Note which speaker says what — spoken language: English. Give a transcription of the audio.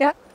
Speaker 1: Yeah.